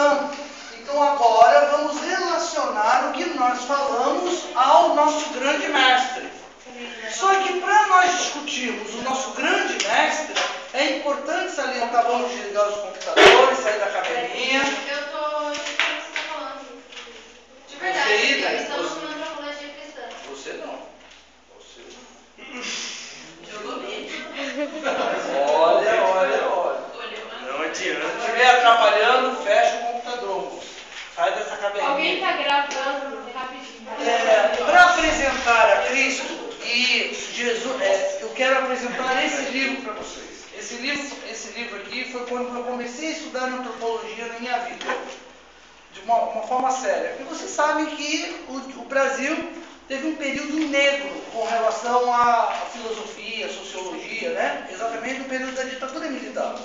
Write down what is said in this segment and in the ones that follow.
Então agora vamos relacionar o que nós falamos ao nosso grande mestre. Só que para nós discutirmos o nosso grande mestre, é importante salientar, vamos desligar os computadores, sair da cabelinha. Eu tá falando? De verdade, Você, Ida, estamos você- com antropologia cristã. Você não. Você Jogou bem. Olha, olha, olha. Não adianta. Se estiver atrapalhando, fecha o. Sai dessa. Alguém tá gravando rapidinho. É, para apresentar a Cristo e Jesus, é, eu quero apresentar esse livro para vocês. Esse livro, esse livro aqui foi quando eu comecei a estudar antropologia na minha vida, de uma, uma forma séria. Porque vocês sabem que o, o Brasil teve um período negro com relação à, à filosofia, à sociologia, né? Exatamente no período da ditadura militar.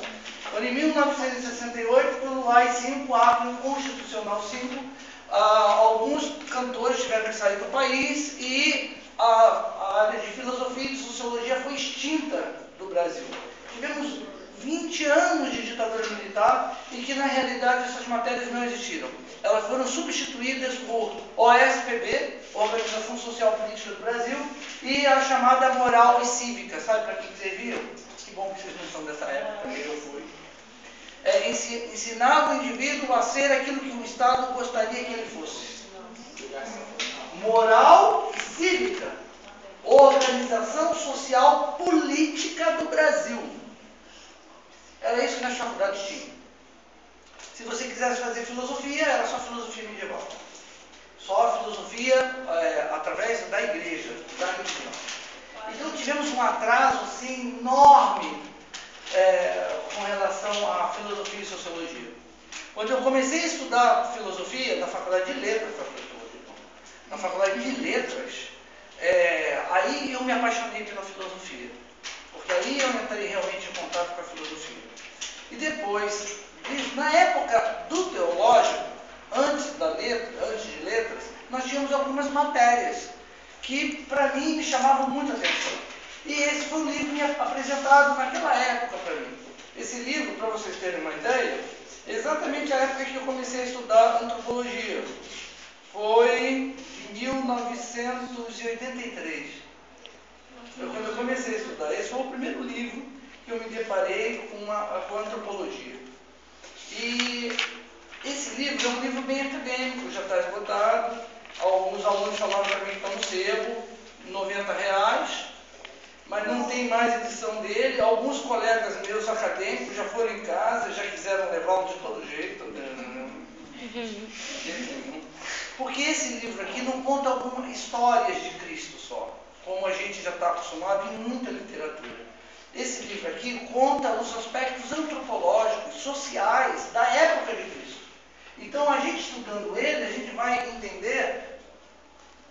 Em 1968, pelo AI-5, ato inconstitucional 5, ah, alguns cantores tiveram que sair do país e a, a área de filosofia e de sociologia foi extinta do Brasil. Tivemos 20 anos de ditadura militar e que na realidade essas matérias não existiram. Elas foram substituídas por OSPB, Organização Social Política do Brasil, e a chamada moral e cívica. Sabe para que que servia? Que bom que vocês não são dessa época, eu fui é, ensi- ensinar o indivíduo a ser aquilo que o Estado gostaria que ele fosse. Moral e cívica. Organização Social Política do Brasil. Era isso que nas faculdades tinham. Se você quisesse fazer filosofia, era só filosofia medieval. Só filosofia é, através da igreja, da religião. Então tivemos um atraso assim, enorme é, com relação à filosofia e sociologia. Quando eu comecei a estudar filosofia na faculdade de letras, na faculdade de letras, é, aí eu me apaixonei pela filosofia, porque aí eu entrei realmente em contato com a filosofia. E depois, na época do teológico, antes da letra, antes de letras, nós tínhamos algumas matérias que para mim me chamavam muita atenção. E esse foi o livro me apresentado naquela época para mim. Esse livro, para vocês terem uma ideia, é exatamente a época que eu comecei a estudar antropologia. Foi em 1983. Foi quando eu comecei a estudar. Esse foi o primeiro livro que eu me deparei com, a, com a antropologia. E esse livro é um livro bem acadêmico, já está esgotado. Alguns alunos falaram para mim que está no sebo, 90 reais, mas não tem mais edição dele. Alguns colegas meus acadêmicos já foram em casa, já quiseram levá-lo de todo jeito. Porque esse livro aqui não conta algumas histórias de Cristo só, como a gente já está acostumado em muita literatura. Esse livro aqui conta os aspectos antropológicos, sociais da época de Cristo. Então, a gente estudando ele, a gente vai entender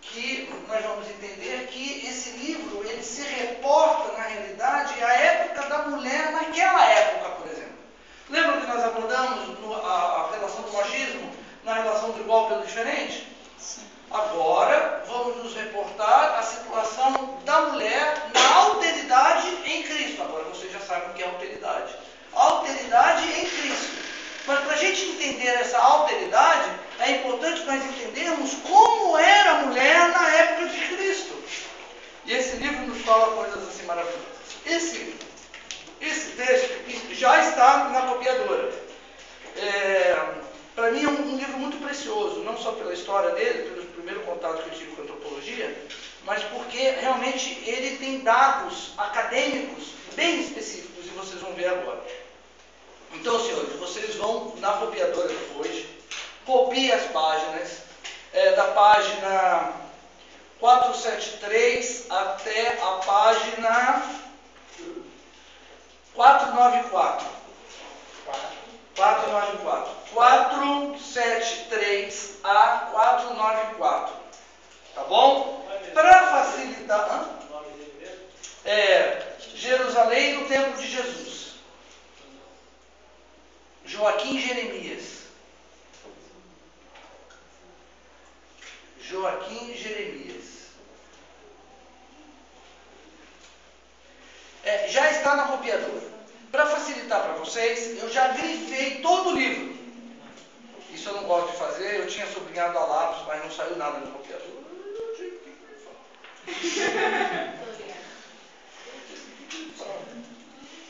que nós vamos entender que esse livro ele se reporta na realidade à época da mulher naquela época, por exemplo. Lembra que nós abordamos no- a, a relação do machismo na relação do igual pelo diferente? Agora vamos nos reportar a situação da mulher na alteridade em Cristo. Agora vocês já sabem o que é alteridade. Alteridade em Cristo. Mas para a gente entender essa alteridade, é importante nós entendermos como era a mulher na época de Cristo. E esse livro nos fala coisas assim maravilhosas. Esse, esse texto já está na copiadora. para mim é um, um livro muito precioso, não só pela história dele, pelo primeiro contato que eu tive com a antropologia, mas porque realmente ele tem dados acadêmicos bem específicos, e vocês vão ver agora. Então, senhores, vocês vão na copiadora depois, copiem as páginas, é, da página 473 até a página 494. 494. 473 a 494. Tá bom? Para facilitar. É, Jerusalém no Templo de Jesus. Joaquim Jeremias. Joaquim Jeremias. É, já está na copiadora. Para facilitar para vocês, eu já grifei todo o livro. eu tinha sublinhado a lápis, mas não saiu nada no. Eu que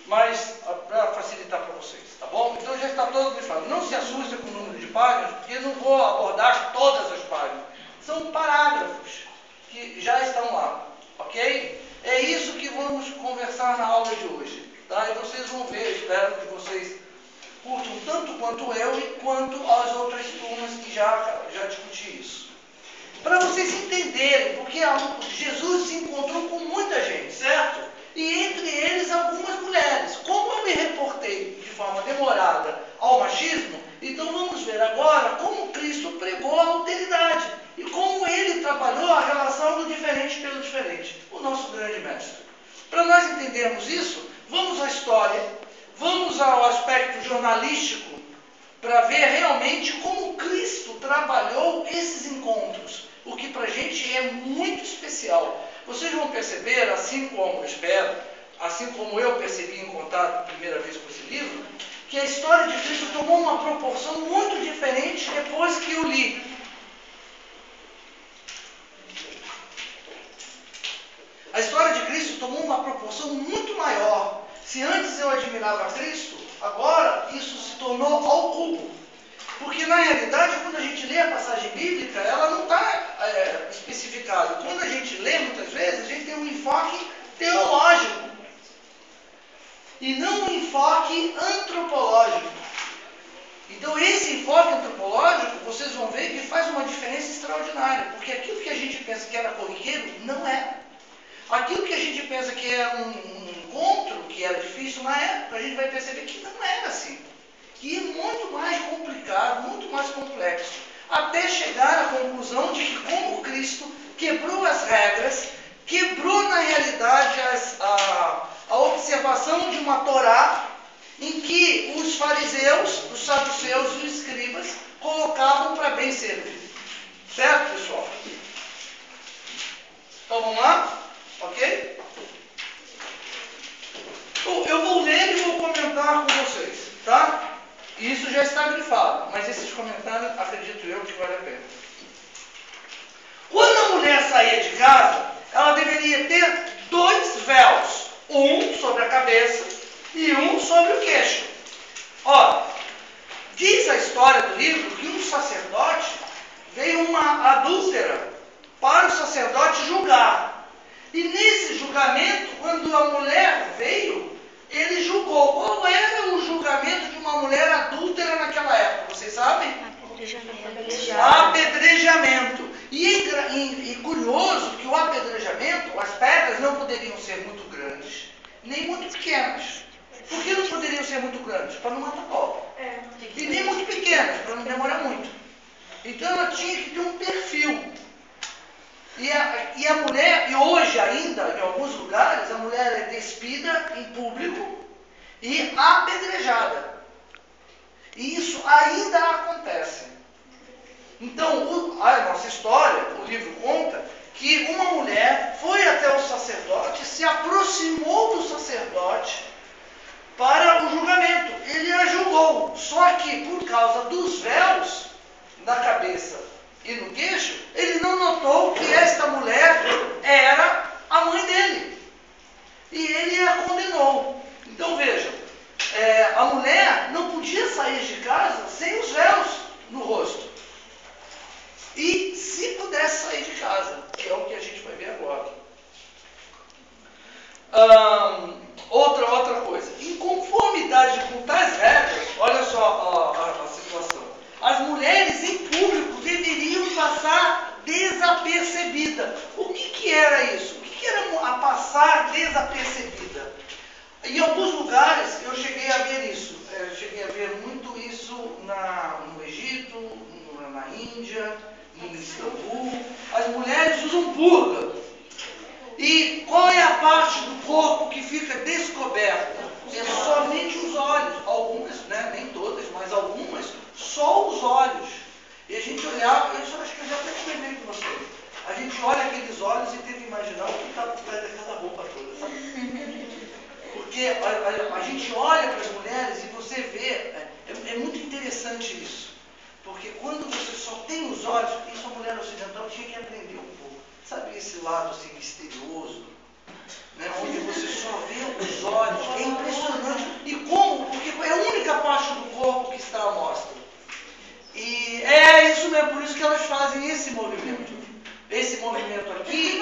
Mas para facilitar para vocês, tá bom? Então já está todo grifado. Não se assusta com o número de páginas, porque eu não vou abordar todas as páginas. São parágrafos que já estão lá, ok? É isso que vamos conversar na aula de hoje, tá? E vocês vão ver, espero que vocês curtam tanto quanto eu e quanto as outras turmas que já, já discuti isso. Para vocês entenderem, porque Jesus se encontrou com muita gente, certo? E entre eles algumas mulheres. Como eu me reportei de forma demorada ao machismo, então vamos ver agora como Cristo pregou a alteridade e como ele trabalhou a relação do diferente pelo diferente, o nosso grande mestre. Para nós entendermos isso, vamos à história, vamos ao aspecto jornalístico para ver realmente como Cristo trabalhou esses encontros, o que para a gente é muito especial. Vocês vão perceber, assim como eu espero, assim como eu percebi em contato a primeira vez com esse livro, que a história de Cristo tomou uma proporção muito diferente depois que eu li. A história de Cristo tomou uma proporção muito maior. Se antes eu admirava Cristo, agora isso se tornou ao cubo. Porque na realidade, quando a gente lê a passagem bíblica, ela não está é, especificada. Quando a gente lê, muitas vezes, a gente tem um enfoque teológico e não um enfoque antropológico. Então, esse enfoque antropológico, vocês vão ver que faz uma diferença extraordinária, porque aquilo que a gente pensa que era corriqueiro, não é. Aquilo que a gente pensa que era um, um encontro, que era difícil na época, a gente vai perceber que não era assim. Que é muito mais complicado, muito mais complexo. Até chegar à conclusão de que, como Cristo quebrou as regras, quebrou na realidade as, a, a observação de uma Torá em que os fariseus, os saduceus e os escribas colocavam para bem servir. Certo, pessoal? Então vamos lá? Ok? Eu vou ler e vou comentar com vocês, tá? Isso já está grifado, mas esses comentários acredito eu que vale a pena. Quando a mulher saía de casa, ela deveria ter dois véus, um sobre a cabeça e um sobre o queixo. Ó, diz a história do livro que um sacerdote veio uma adúltera para o sacerdote julgar. E nesse julgamento, quando a mulher veio, ele julgou. Qual era o julgamento de uma mulher adúltera naquela época? Vocês sabem? Apedrejamento. Apedrejamento. E, e, e curioso que o apedrejamento, as pedras não poderiam ser muito grandes, nem muito pequenas. Por que não poderiam ser muito grandes? Para não matar pobre. É. E nem muito pequenas, para não demorar muito. Então ela tinha que ter um perfil. E a, e a mulher, e hoje ainda, em alguns lugares, a mulher é despida em público e apedrejada. E isso ainda acontece. Então, a nossa história, o livro conta que uma mulher foi até o sacerdote, se aproximou do sacerdote para o julgamento. Ele a julgou. Só que por causa dos véus na cabeça e no queixo, ele não notou que esta mulher era a mãe dele. E ele a condenou. Então vejam, é, a mulher não podia sair de casa sem os véus no rosto. E se pudesse sair de casa, que é o que a gente vai ver agora. outra, outra coisa, em conformidade com tais regras, olha só a, a, a situação. As mulheres em público deveriam passar desapercebida. O que, que era isso? O que, que era a passar desapercebida? Em alguns lugares eu cheguei a ver isso. Eu cheguei a ver muito isso na, no Egito, na Índia, em Istambul. As mulheres usam burga. E qual é a parte do corpo que fica descoberta? É somente os olhos. Algumas, né? nem todas, mas algumas, só os olhos. E a gente olhava, isso eu acho que eu já até comentei com vocês. A gente olha aqueles olhos e tenta imaginar o que está por trás daquela roupa toda, sabe? Porque a, a, a gente olha para as mulheres e você vê, é, é, é muito interessante isso. Porque quando você só tem os olhos, isso a mulher ocidental tinha que aprender um pouco. Sabe esse lado assim misterioso? Né? Onde você só vê os olhos. É impressionante. E como? Porque é a única parte do corpo que está à mostra. E é isso mesmo, por isso que elas fazem esse movimento. Esse movimento aqui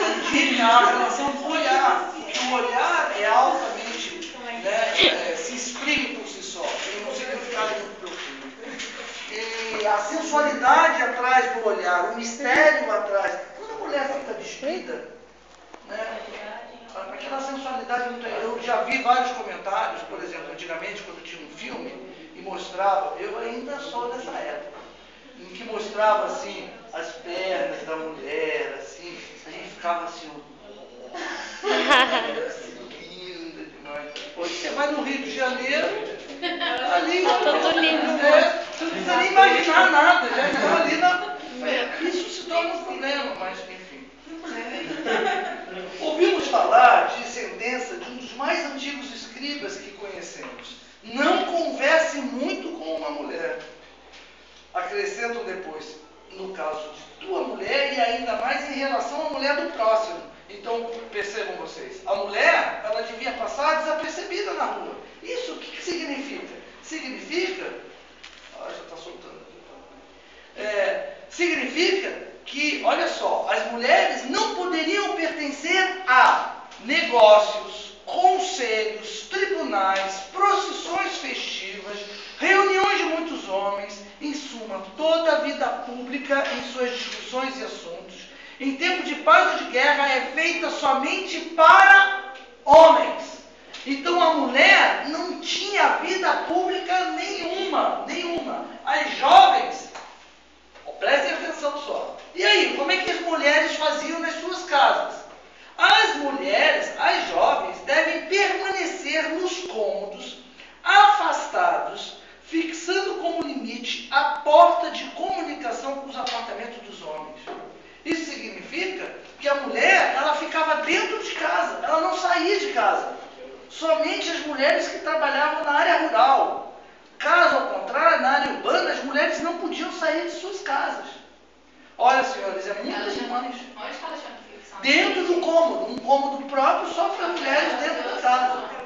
é a relação do olhar. O olhar é altamente, né, é, se exprime por si só. Tem um significado muito profundo. E a sensualidade atrás do olhar, o mistério atrás. Quando a mulher fica despida, né, aquela sensualidade. Eu já vi vários comentários, por exemplo, antigamente, quando tinha um filme e mostrava, eu ainda sou dessa época, em que mostrava assim as pernas da mulher, assim, a gente ficava assim, assim linda demais. Hoje você vai no Rio de Janeiro, ali, Tudo lindo. é, você não precisa nem imaginar nada, já está ali na. Isso se torna um problema, mas enfim. Ouvimos falar de sentença de um dos mais antigos escribas que conhecemos. Não converse muito com uma mulher. Acrescentam depois, no caso de tua mulher e ainda mais em relação à mulher do próximo. Então, percebam vocês, a mulher, ela devia passar desapercebida na rua. Isso o que, que significa? Significa. Ah, já está soltando aqui. É, significa que, olha só, as mulheres não poderiam pertencer a negócios, conselhos, tribunais, procissões festivas, reuniões de muitos homens, em suma, toda a vida pública em suas discussões e assuntos, em tempo de paz ou de guerra, é feita somente para homens. Então a mulher não tinha vida pública nenhuma, nenhuma. As jovens, ó, prestem atenção só. E aí, como é que as mulheres faziam nas suas casas? As mulheres, as jovens, devem permanecer nos cômodos, afastados, fixando como limite a porta de comunicação com os apartamentos dos homens. Isso significa que a mulher, ela ficava dentro de casa, ela não saía de casa. Somente as mulheres que trabalhavam na área rural. Caso ao contrário, na área urbana, as mulheres não podiam sair de suas casas. Olha, senhores, é muitas irmãs. Dentro do cômodo, um cômodo próprio só para mulheres dentro da casa.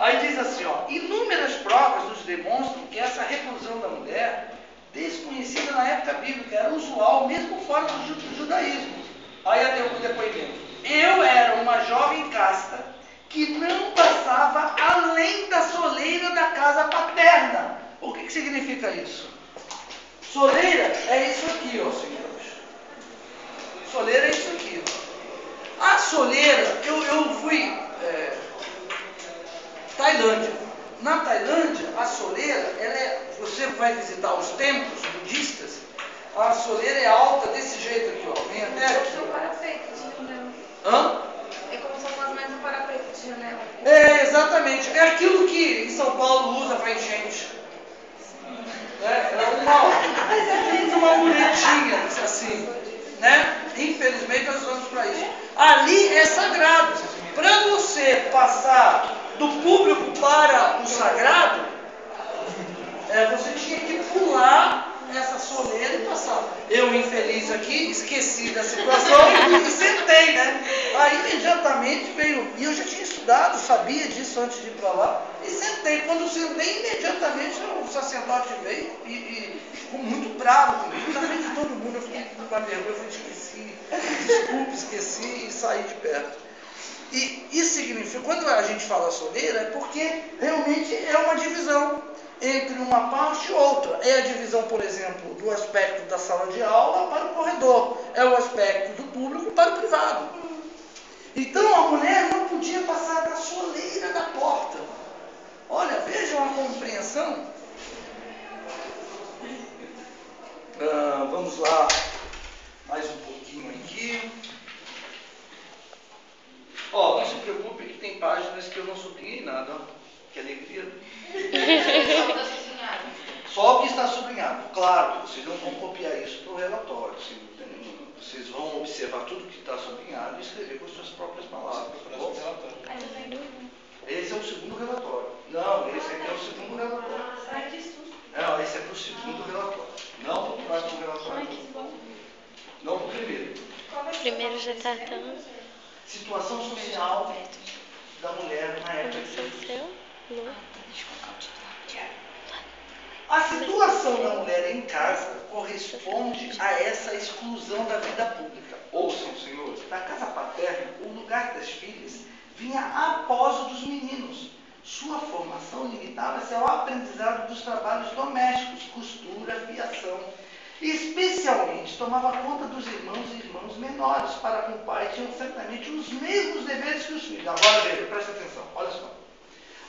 Aí diz assim, ó, inúmeras provas nos demonstram que essa reclusão da mulher, desconhecida na época bíblica, era usual mesmo fora do ju- judaísmo. Aí até o depoimento. Eu era uma jovem casta que não passava além da soleira da casa paterna. O que, que significa isso? Soleira é isso aqui, ó, senhores. Soleira é isso aqui. ó. A soleira, eu, eu fui. é, Tailândia. Na Tailândia, a soleira, ela é, você vai visitar os templos budistas, a soleira é alta desse jeito aqui, ó. Vem até aqui. São parapeito de janela. Hã? É como se fosse mais um parapeito de janela. É, exatamente. É aquilo que em São Paulo usa para enchente. É, é uma, uma muletinha, assim. Né? Infelizmente nós usamos para isso. Ali é sagrado. Do público para o sagrado, é, você tinha que pular essa soleira e passar. Eu, infeliz aqui, esqueci da situação e sentei, né? Aí imediatamente veio, e eu já tinha estudado, sabia disso antes de ir para lá, e sentei. Quando eu sentei, imediatamente o sacerdote veio e, e ficou muito bravo comigo, de todo mundo, eu fiquei com uma vergonha, eu falei, esqueci, desculpe, esqueci e saí de perto. E isso significa, quando a gente fala soleira, é porque realmente é uma divisão entre uma parte e outra. É a divisão, por exemplo, do aspecto da sala de aula para o corredor. É o aspecto do público para o privado. Então a mulher não podia passar da soleira da porta. Olha, vejam a compreensão. Ah, vamos lá, mais um pouquinho aqui. Ó, não se preocupe que tem páginas que eu não sublinhei nada, ó. Que alegria. Só sublinhado. Só o que está sublinhado. Claro, vocês não vão copiar isso para o relatório. sem dúvida nenhuma. Vocês vão observar tudo que está sublinhado e escrever com as suas próprias palavras. tá bom? Esse é o segundo relatório. Não, esse aqui é o segundo relatório. Não, esse é para o segundo relatório, não para o próximo relatório. Não para o primeiro. Primeiro já tá tão. Situação social da mulher na época Jesus. seu? Lu. A situação da mulher em casa corresponde a essa exclusão da vida pública. Ouçam, senhores, na casa paterna, o lugar das filhas vinha após o dos meninos. Sua formação limitava-se ao aprendizado dos trabalhos domésticos, costura, fiação. E, especialmente, tomava conta dos irmãos e irmãos menores, para com o pai tinham certamente os mesmos deveres que os filhos. Agora, veja, presta atenção, olha só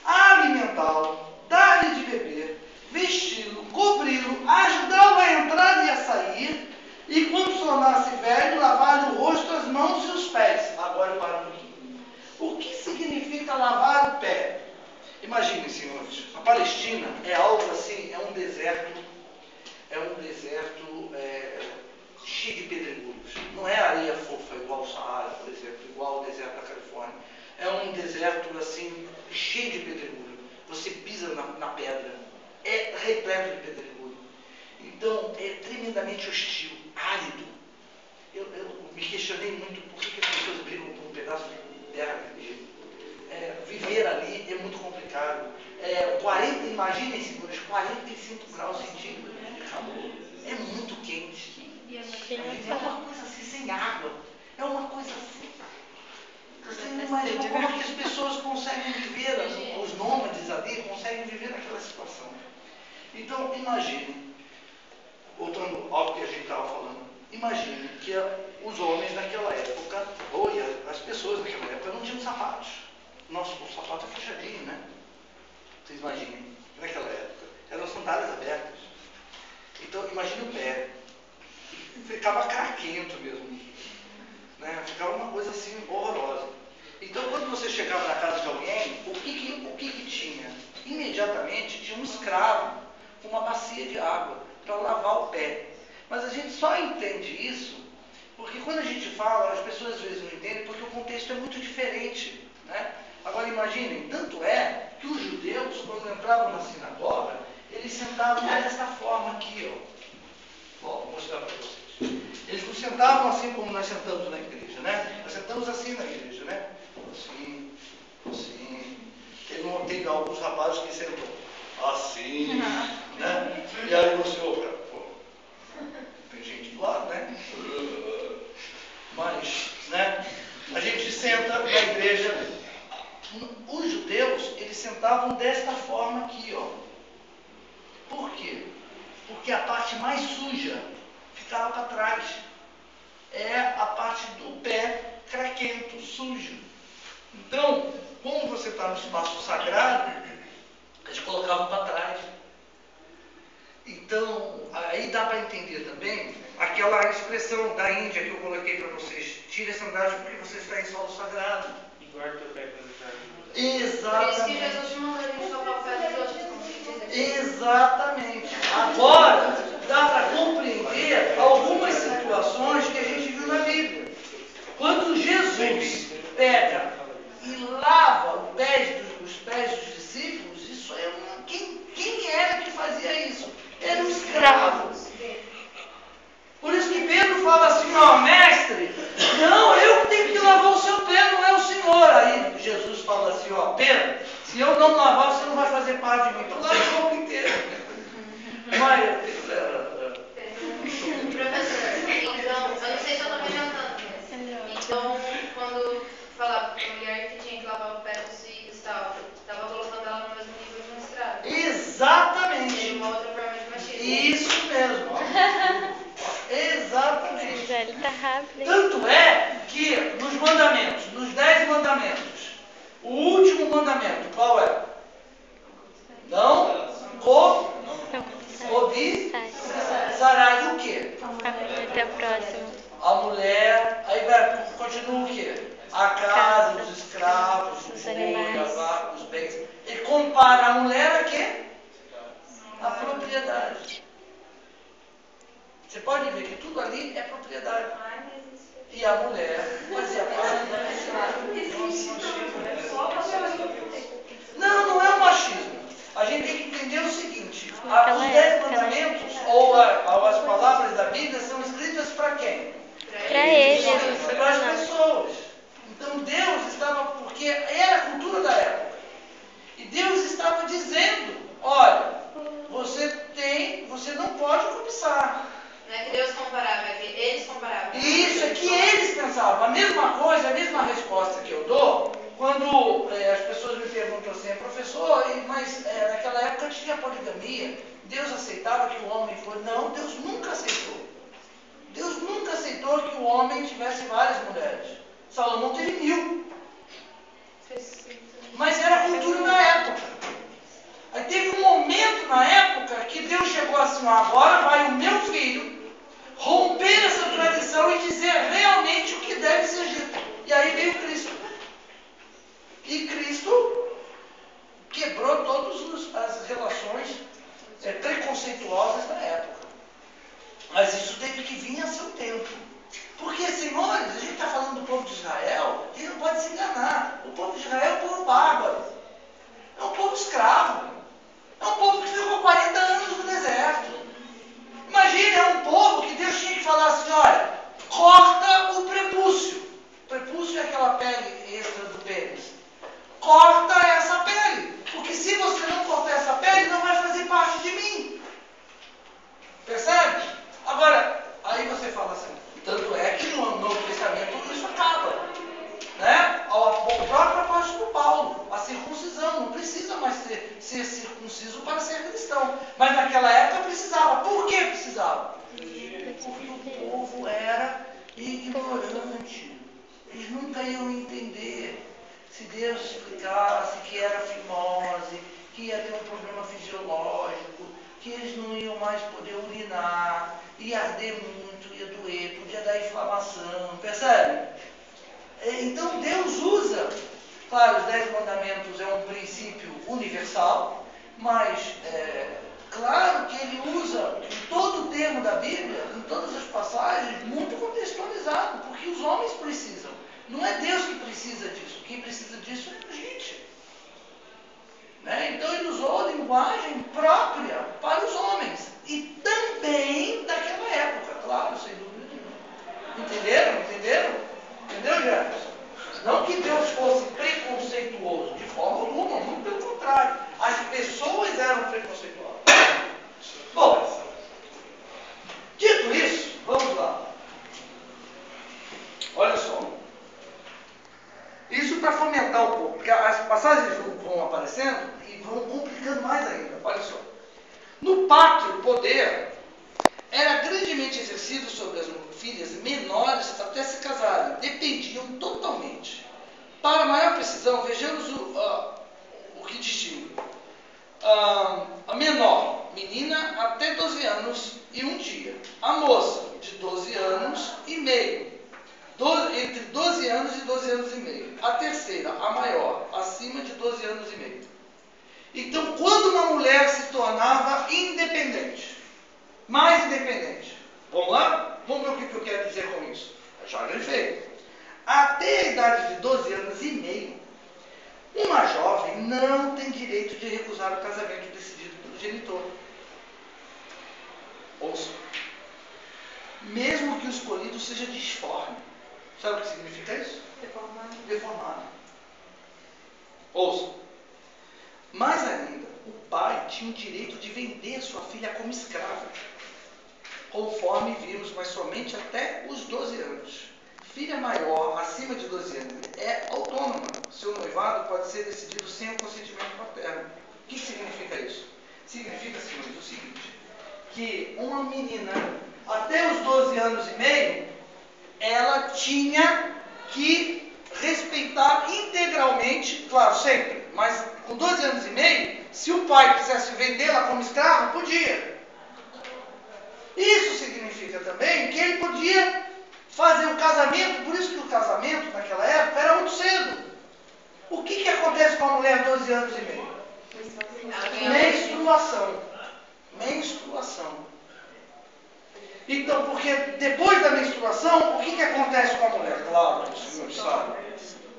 alimentá-lo, dar-lhe de beber, vesti-lo, cobri-lo, ajudá-lo a entrar e a sair, e quando se tornasse velho, lavar-lhe o rosto, as mãos e os pés. Agora para um pouquinho. O que significa lavar o pé? Imaginem, senhores, a Palestina é algo assim, é um deserto, é um deserto é, cheio de pedregulhos. Não é areia fofa igual o Saara, por exemplo, igual o deserto da Califórnia. É um deserto assim, cheio de pedregulho. Você pisa na, na pedra, é repleto de pedregulho. Então, é tremendamente hostil, árido. Eu, eu me questionei muito por que, que as pessoas brigam por um pedaço de terra. É, viver ali é muito complicado. É, 40, imaginem, senhores, 45 graus centígrados calor. É muito quente. É uma coisa assim, sem água. É uma coisa assim. Você não imagina como é que as pessoas conseguem viver, os nômades ali conseguem viver naquela situação. Então, imagine, voltando ao que a gente estava falando, imagine que os homens naquela época, ou as pessoas naquela época, não tinham sapatos. Nosso o sapato é fechadinho, né? Vocês imaginem, naquela época, eram sandálias abertas. Então, imagine o pé. Ficava craquento mesmo né? Ficava uma coisa assim horrorosa. Então, quando você chegava na casa de alguém, o que, que- o que, que tinha? Imediatamente tinha um escravo com uma bacia de água para lavar o pé. Mas a gente só entende isso porque quando a gente fala, as pessoas às vezes não entendem porque o contexto é muito diferente. Né? Agora imaginem, tanto é que os judeus, quando entravam na sinagoga, eles sentavam desta forma aqui, ó. Ó, vou mostrar para vocês. Eles não sentavam assim como nós sentamos na igreja, né? Nós sentamos assim na igreja, né? Assim, assim. Teve, um- teve alguns rapazes que sentam assim, né? E aí você olha, pô, tem gente do lado, né? Mas, né? A gente senta na igreja. Os judeus, eles sentavam desta forma aqui, ó. Por quê? Porque a parte mais suja ficava para trás. É a parte do pé craquento, sujo. Então, como você está no espaço sagrado, eles colocavam para trás. Então, aí dá para entender também aquela expressão da Índia que eu coloquei para vocês. Tire a sandália porque você está em solo sagrado. E guarda o pé quando está. Por isso que Exatamente. Jesus mandou a gente lavar o pé dos outros. Exatamente. Agora, dá para compreender algumas situações que a gente viu na Bíblia. Quando Jesus pega e lava os pés dos, os pés dos discípulos, isso é. Quem, quem era que fazia isso? Eram escravos. Por isso que Pedro fala assim, ó, mestre, não, eu que tenho que lavar o seu pé, não é senhor. Aí Jesus fala assim, ó, Pedro, se eu não lavar, você não vai fazer parte de mim. Então lava o corpo inteiro. Mas, Professor, então, eu não sei se eu estou me adiantando, mas. Então, quando falava para a mulher que tinha que lavar o pé dos filhos e tal, estava colocando ela no mesmo nível de. Seria exatamente. uma outra forma de machismo. Isso mesmo. Exatamente. Tá rápido? Tanto é que nos mandamentos, nos dez mandamentos, o último mandamento, qual é? Não co, cobiçarás o quê? Até o próximo. A mulher, aí vai, continua o quê? A casa, os escravos, Os animais. a os bens. Ele compara a mulher a quê? A propriedade. Você pode ver que tudo ali é propriedade. E a mulher fazia parte da. Não, não é o machismo. A gente tem que entender o seguinte: a- Naquela os dez época, né? mandamentos ou, a- ou as palavras da Bíblia são escritas para quem? Pra eles, Para as pessoas. Então Deus estava, porque era a cultura da época. E Deus estava dizendo: olha, você tem, você não pode cobiçar. Não é que Deus comparava, é que eles comparavam. Isso é que eles pensavam. A mesma coisa, a mesma resposta que eu dou quando eh, as pessoas me perguntam assim, professor, e- mas eh, naquela época tinha poligamia, Deus aceitava que o homem fosse. Não, Deus nunca aceitou. Deus nunca aceitou que o homem tivesse várias mulheres. Salomão teve mil. Mas era cultura da época. Aí teve um momento na época que Deus chegou assim, agora vai o meu filho romper essa tradição e dizer realmente o que deve ser dito. E aí veio Cristo. E Cristo quebrou todas as relações eh, preconceituosas da época. Mas isso teve que vir a seu tempo. Porque, senhores, a gente está falando do povo de Israel, e não pode se enganar. O povo de Israel é um povo bárbaro. É um povo escravo. É um povo que ficou 40 anos no deserto. Imagine, é um povo que Deus tinha que falar assim, olha, corta o prepúcio. Prepúcio é aquela pele extra do pênis. Corta essa pele. Porque se você não cortar essa pele, não vai fazer parte de mim. Percebe? Agora, aí você fala assim, tanto é que no Novo Testamento isso acaba. Né? O próprio apóstolo Paulo, a circuncisão, não precisa mais ser, ser circunciso para ser cristão. Mas naquela época precisava. Por que precisava? Porque o povo era ignorante. Eles nunca iam entender se Deus explicasse que era fimose, que ia ter um problema fisiológico, que eles não iam mais poder urinar, ia arder muito, ia doer, podia dar inflamação, percebe? Então Deus usa, claro, os dez mandamentos é um princípio universal, mas é, claro que ele usa em todo o termo da Bíblia, em todas as passagens, muito contextualizado, porque os homens precisam. Não é Deus que precisa disso, quem precisa disso é a gente. Né? Então ele usou a linguagem própria para os homens e também daquela época, claro, sem dúvida nenhuma. Entenderam? Entenderam? Entendeu, Jefferson? Não que Deus fosse preconceituoso, de forma alguma, muito pelo contrário. As pessoas eram preconceituosas. Bom, dito isso, vamos lá. Olha só. Isso para fomentar um pouco, porque as passagens vão- vão aparecendo e vão complicando mais ainda. Olha só. No pátrio, o poder era grandemente exercido sobre as filhas menores até se casarem. Dependiam totalmente. Para maior precisão, vejamos o, ah, o que distingue. Ah, a menor, menina até 12 anos e um dia. A moça, de 12 anos e meio. Do- entre 12 anos e 12 anos e meio. A terceira, a maior, acima de 12 anos e meio. Então, quando uma mulher se tornava independente, mais independente, vamos lá? Vamos ver o que que eu quero dizer com isso. Já veio. Até a idade de 12 anos e meio, uma jovem não tem direito de recusar o casamento decidido pelo genitor. Ouça. Mesmo que o escolhido seja disforme. Sabe o que significa isso? Deformado. Deformado. Ouça. Mais ainda, o pai tinha o direito de vender sua filha como escrava, conforme vimos, mas somente até os 12 anos. Filha maior, acima de 12 anos, é autônoma. Seu noivado pode ser decidido sem o consentimento paterno. O que significa isso? Significa, senhores, o seguinte: que uma menina até os 12 anos e meio, ela tinha que respeitar integralmente, claro, sempre, mas com 12 anos e meio, se o pai quisesse vendê-la como escravo, podia. Isso significa também que ele podia fazer o casamento, por isso que o casamento naquela época era muito cedo. O que, que acontece com a mulher de 12 anos e meio? Menstruação. Menstruação. Então, porque depois da menstruação, o que, que acontece com a mulher? Claro, os senhores sabem.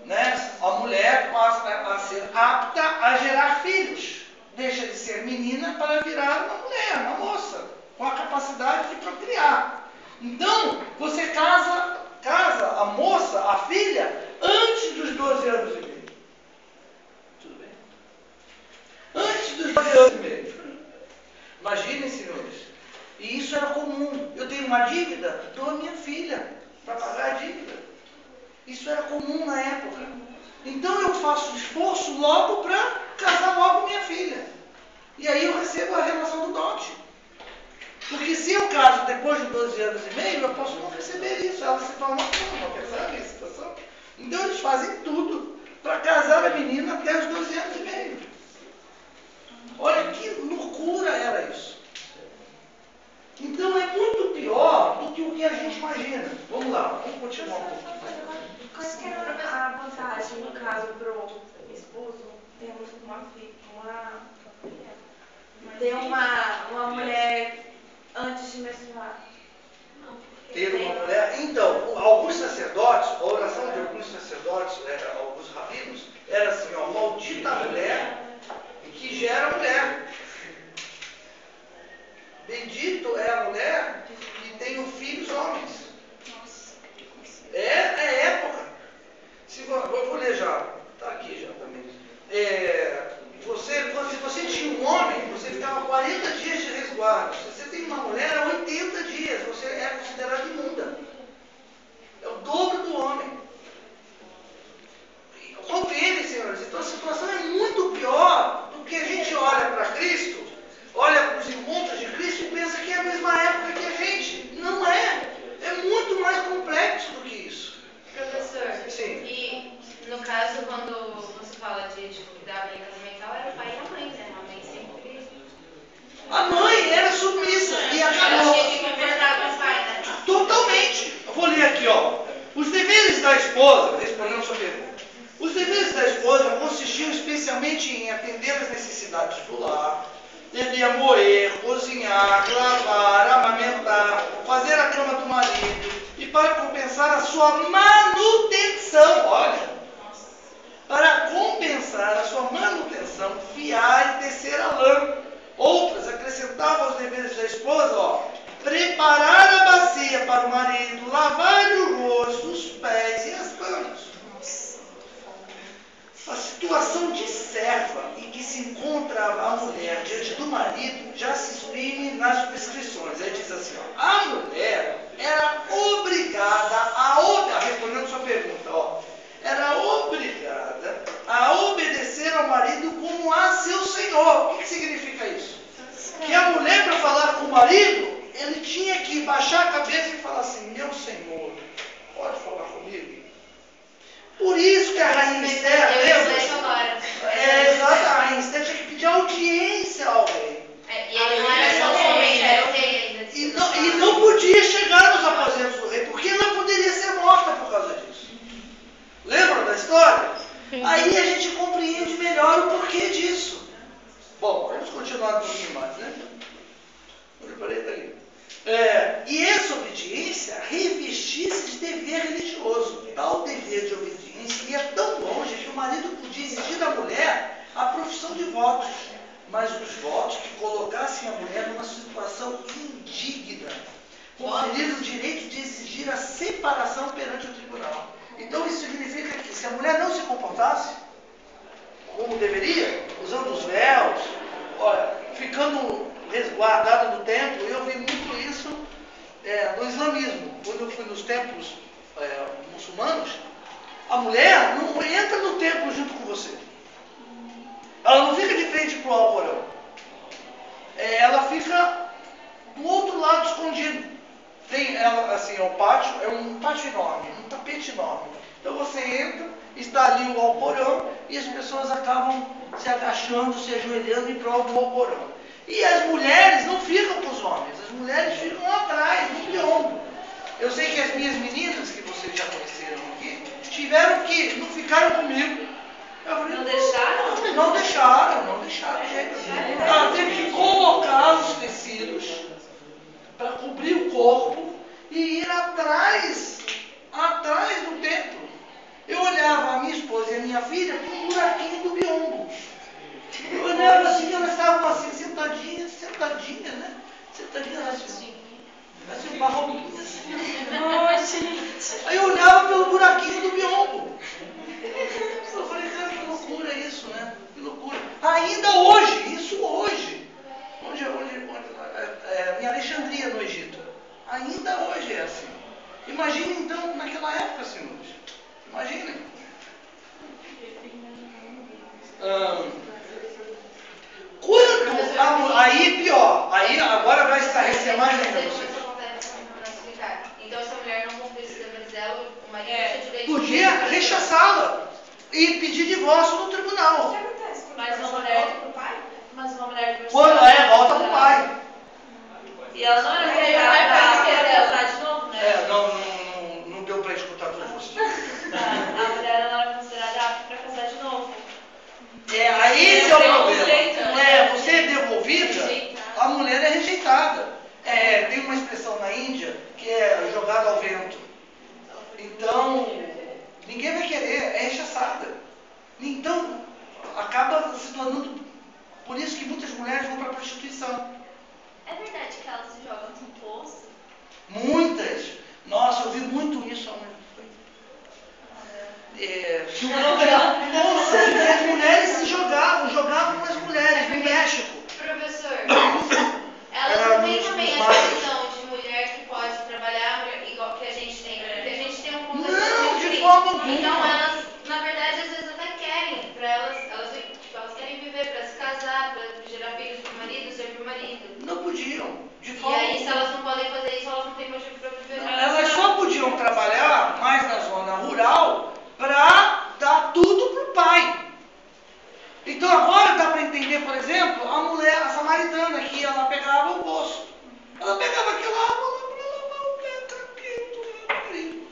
Né? A mulher passa a ser apta a gerar filhos. deixa de ser menina para virar uma mulher, uma moça, com a capacidade de procriar. Então, você casa, casa a moça, a filha, antes dos 12 anos e meio. Tudo bem? Antes dos 12 anos e meio. Imaginem, senhores. E isso era comum. Uma dívida, dou a minha filha para pagar a dívida. Isso era comum na época. Então eu faço esforço logo para casar logo minha filha. E aí eu recebo a relação do dote. Porque se eu caso depois de 12 anos e meio, eu posso não receber isso. Ela se torna uma percebe a situação? Então eles fazem tudo para casar a menina até os 12 anos e meio. Olha que loucura era isso. Então é muito pior do que o que a gente imagina. Vamos lá, vamos continuar um pouco. Qual que era a vantagem, no caso, para o esposo, temos uma filha, uma, ter uma, uma mulher antes de menstruar? Ter uma mulher. Então, alguns sacerdotes, a oração de alguns sacerdotes, é, alguns rabinos, era assim, ó, maldita a mulher que gera mulher. Bendito é a mulher que tem filhos homens. É, é época. Se, eu vou ler já, está aqui já também. É, você, se você tinha um homem, você ficava 40 dias de resguardo. Se você tem uma mulher, é 80 dias. Você é considerado imunda. É o dobro do homem. Compreendem, senhores? Então a situação é muito pior do que a gente olha para Cristo, olha para os encontros de Cristo e pensa que é a mesma época que a gente. Não é. É muito mais complexo do que isso. Professor, Sim. e no caso, quando você fala de tipo, que dava em casamental, era o pai e a mãe, né? A mãe sempre. A mãe era submissa e Ela acabou. tinha que concordar com o pai, né? Totalmente. Eu vou ler aqui, ó. Os deveres da esposa, respondendo a sua pergunta. Os deveres da esposa consistiam especialmente em atender às necessidades do lar, devia moer, cozinhar, lavar, amamentar, fazer a cama do marido e compensar a sua manutenção, olha, para compensar a sua manutenção, fiar e tecer a lã. Outras acrescentavam aos deveres da esposa, ó, preparar a bacia para o marido, lavar o rosto, os pés e as mãos. A situação de serva em que se encontrava a mulher diante do marido já se exprime nas prescrições. Aí diz assim, ó, a mulher era obrigada a, ob- respondendo sua pergunta, ó, era obrigada a obedecer ao marido como a seu senhor. O que, que significa isso? Que a mulher, para falar com o marido, ele tinha que baixar a cabeça e falar assim, meu senhor, pode falar comigo? Por isso que a rainha Esther, lembra? É, exato, a rainha Esther tinha que pedir audiência ao rei. É, e ele não era só o rei, era o rei ainda. E não, e não podia chegar nos aposentos do rei, porque ela poderia ser morta por causa disso. Lembram da história? Aí a gente compreende melhor o porquê disso. Bom, vamos continuar um pouquinho mais, né? Eu preparei ali. É, e essa obediência revestisse de dever religioso. Tal dever de obediência ia tão longe que o marido podia exigir da mulher a profissão de votos, mas os votos que colocassem a mulher numa situação indigna, conferindo o direito de exigir a separação perante o tribunal. Então isso significa que se a mulher não se comportasse como deveria, usando os véus, olha, ficando resguardada no templo, eu vi muito isso é, no islamismo. Quando eu fui nos templos é, muçulmanos, a mulher não entra no templo junto com você. Ela não fica de frente para o alvorão. É, ela fica do outro lado escondido. Tem ela, assim, é um pátio, é um pátio enorme, um tapete enorme. Então você entra, está ali o alporão e as pessoas acabam se agachando, se ajoelhando em prol do alporão. E as mulheres não ficam com os homens, as mulheres ficam atrás, no biombo. Eu sei que as minhas meninas, que vocês já conheceram aqui, tiveram que, não ficaram comigo. Falei, Não deixaram? Não, não deixaram, não deixaram, gente. Ela teve que colocar os tecidos para cobrir o corpo e ir atrás, atrás do templo. Eu olhava a minha esposa e a minha filha com um buraquinho do biombo. Eu olhava assim, elas estavam assim, sentadinhas, sentadinhas, né? Sentadinhas assim. Assim, uma roupinha assim. Aí eu olhava pelo buraquinho do biombo. Eu falei, cara, que loucura isso, né? Que loucura. Ainda hoje, isso hoje. Onde, é, onde, onde é, é, em Alexandria, no Egito. Ainda hoje é assim. Imagine então naquela época, senhores. Imaginem. Ahn, quando a aí pior, aí agora vai esclarecer mais ainda essa. Então, se a mulher não cumprir esse dever dela, o marido É. tinha direito de- Podia rechaçá-la e pedir divórcio no O que tribunal. acontece? Mas uma mulher- Volta pro pai? Mas uma mulher divorciada- Quando é, volta pro pai. E ela não era Porque obrigada vai pra a filha dela. casar de novo, né? É, não, não, não, não deu pra escutar tudo isso. A mulher não era considerada apta pra casar de novo. É, aí esse é o problema. Preconceito, né? É, você é devolvida, a mulher é rejeitada. É, tem uma expressão na Índia que é jogada ao vento. Então, ninguém vai querer, é rechaçada. Então, acaba se tornando. Por isso que muitas mulheres vão para É verdade que elas se jogam no poço? Muitas. Nossa, eu vi muito isso há um é, que um programa, nossa, que as mulheres se jogavam, jogavam com as mulheres no México. Professor, Era elas não têm nos- também nos essa mares. visão de mulher que pode trabalhar mulher igual que a gente tem. Porque a gente tem um conceito Não, muito de diferente. forma alguma. Então elas, na verdade, às vezes até querem, pra elas, elas, tipo, elas querem viver pra se casar, pra gerar filhos pro marido, ser pro marido. Não podiam, de E forma aí, se alguma. elas não podem fazer isso, elas não têm motivo pra viver. Elas só podiam trabalhar mais na zona rural para dar tudo para o pai. Então agora dá para entender, por exemplo, a mulher, a samaritana, que ela pegava o poço. Ela pegava aquela água lá para lavar o pé tranquilo do meu marido.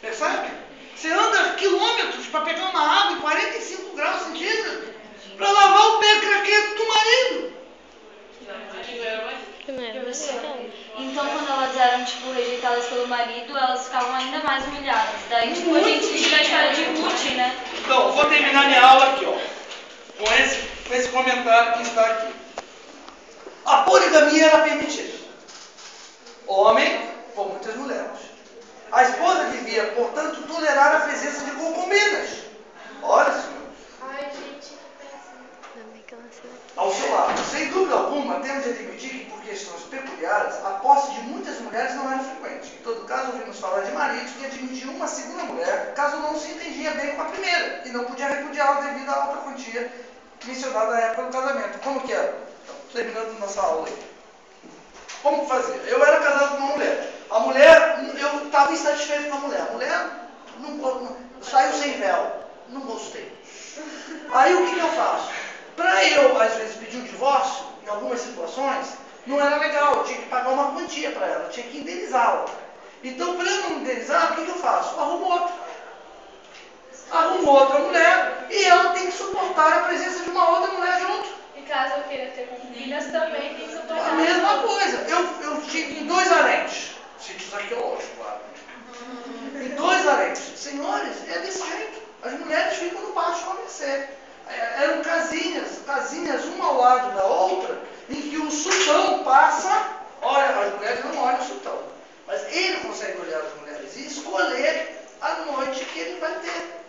Percebe? Você anda quilômetros para pegar uma água em 45 graus centígrados para lavar o pé craquento do marido. Não era verdade. Então, quando elas eram, tipo, rejeitadas pelo marido, elas ficavam ainda mais humilhadas. Daí, tipo, a gente tira a história de Ruth, né? Então, eu vou terminar minha aula aqui, ó. Com esse, com esse comentário que está aqui. A poligamia era permitida. Homem com muitas mulheres. A esposa devia, portanto, tolerar a presença de concubinas. Olha, senhor. Ai, gente, que péssimo. Ainda bem que ela se Ao seu lado. Sem dúvida alguma, temos de admitir que, por questões peculiares, a posse de muitas mulheres não era frequente. Em todo caso, ouvimos falar de maridos que admitiam uma segunda mulher, caso não se entendia bem com a primeira, e não podia repudiá-la devido à alta quantia mencionada na época do casamento. Como que era? Então, terminando nossa aula aí. Como fazer? Eu era casado com uma mulher. A mulher, eu estava insatisfeito com a mulher. A mulher não, não, saiu sem véu. Não gostei. Aí o que, que eu faço? Para eu, às vezes, pedir o divórcio, em algumas situações, não era legal. Eu tinha que pagar uma quantia para ela, eu tinha que indenizá-la. Então, para eu não indenizar, o que, que eu faço? Eu arrumo outra. Arrumo outra mulher e ela tem que suportar a presença de uma outra mulher junto. Caso eu queira ter concubinas, também tem que suportar. A mesma coisa. Eu, eu tive em dois haréns. Sítios arqueológicos, claro. Em dois haréns. Senhores, é desse jeito. As mulheres ficam no pátio com a mercê. Eram casinhas, casinhas uma ao lado da outra, em que o sultão passa, olha, as mulheres não olham o sultão, mas ele consegue olhar as mulheres e escolher a noite que ele vai ter.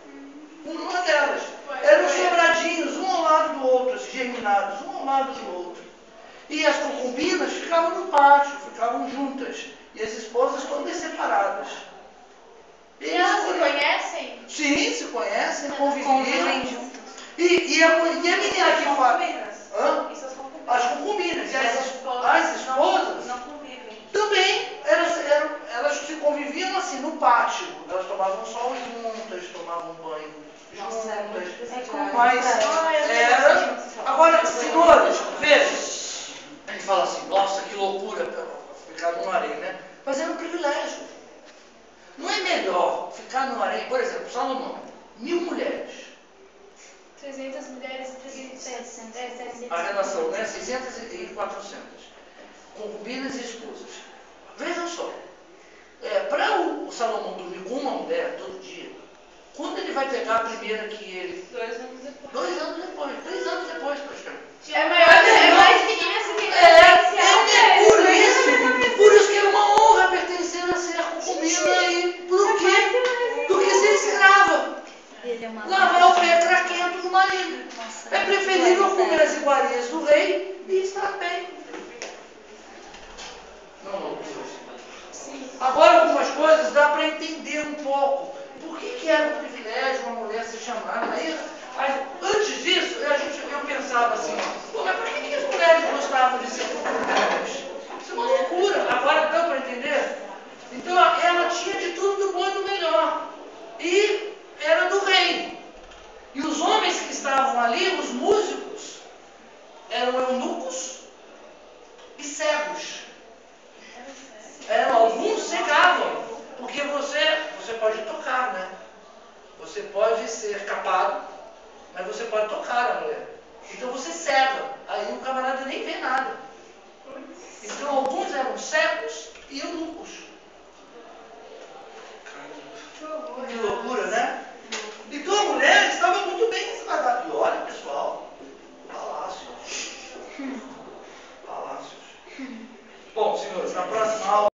Uma delas. Eram sobradinhos, um ao lado do outro, assim, germinados, um ao lado do outro. E as concubinas ficavam no pátio, ficavam juntas. E as esposas todas separadas. E elas se conhecem? Sim, se conhecem, Convivem juntas. E, e, a, e a menina que concubinas? Hã? As concubinas. As concubinas. E as, As as esposas também elas, elas se conviviam assim no pátio. Elas tomavam sol juntas, tomavam banho É. Mas gosto disso. Agora, senhores, vejam. A gente fala assim, nossa, que loucura ficar num harém, né? Mas era um privilégio. Não é melhor ficar num harém, por exemplo, Salomão, mil mulheres. 300 mulheres e 300. É, 700. A relação, né? 600 e 400. Concubinas e esposas. Vejam só. É, Para o, o Salomão dormir com uma mulher todo dia, quando ele vai pegar a primeira que ele. Dois anos depois. Dois anos depois, três anos depois, praticamente. É maior, é, é, é mais que tinha é, é por isso, por isso que é uma honra pertencer a ser a concubina e por quê? Do que ser escrava. Lavar o pé craquento do marido. É preferível comer as iguarias do rei e estar bem. Agora algumas coisas dá para entender um pouco era um privilégio uma mulher ser chamada? Aí, aí, antes disso, a gente, eu pensava assim, pô, mas por que, que as mulheres gostavam de ser procuradores? Isso é uma loucura. Agora deu para entender? Então ela tinha de tudo do bom e do melhor. E era do rei. E os homens que estavam ali, os músicos, eram eunucos e cegos. Eram, alguns cegavam. Porque você, você pode tocar, né? Você pode ser capado, mas você pode tocar a mulher. Então você cega. Aí o camarada nem vê nada. Então alguns eram cegos e eunucos. Que loucura, né? Então a mulher estava muito bem resguardada. E olha, pessoal, palácios. Palácios. Bom, senhores, na próxima aula.